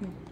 Hmm.